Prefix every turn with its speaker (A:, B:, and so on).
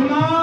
A: 엄마